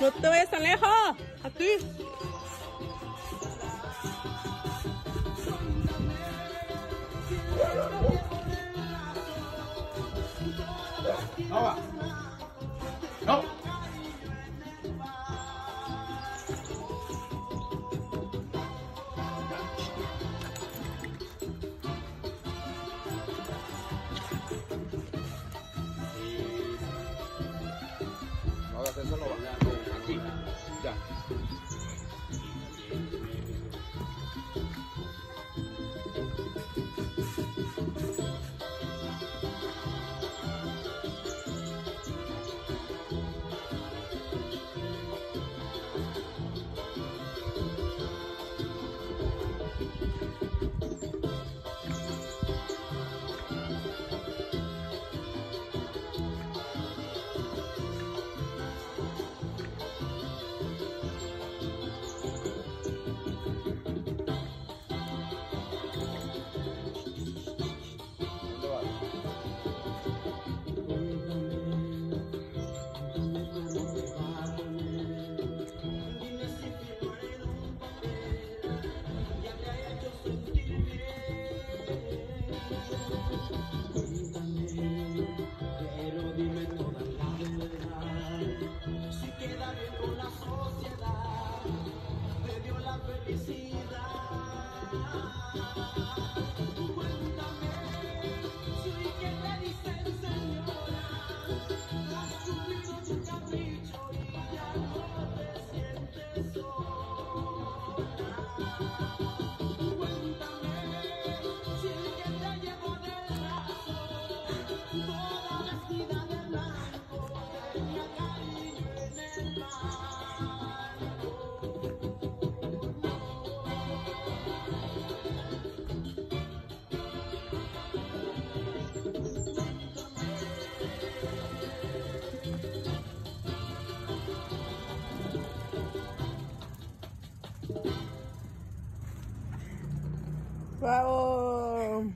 No te vayas tan lejos. Aquí. Ahora eso lo van a aquí. Ya. Bravo!